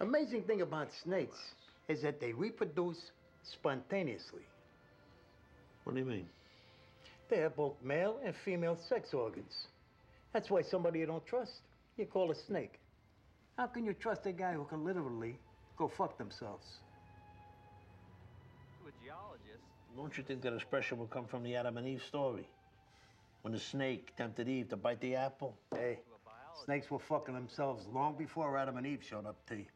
Amazing thing about snakes is that they reproduce spontaneously. What do you mean? They have both male and female sex organs. That's why somebody you don't trust, you call a snake. How can you trust a guy who can literally go fuck themselves? To a geologist, Don't you think that expression would come from the Adam and Eve story? When the snake tempted Eve to bite the apple? Hey, snakes were fucking themselves long before Adam and Eve showed up, to you.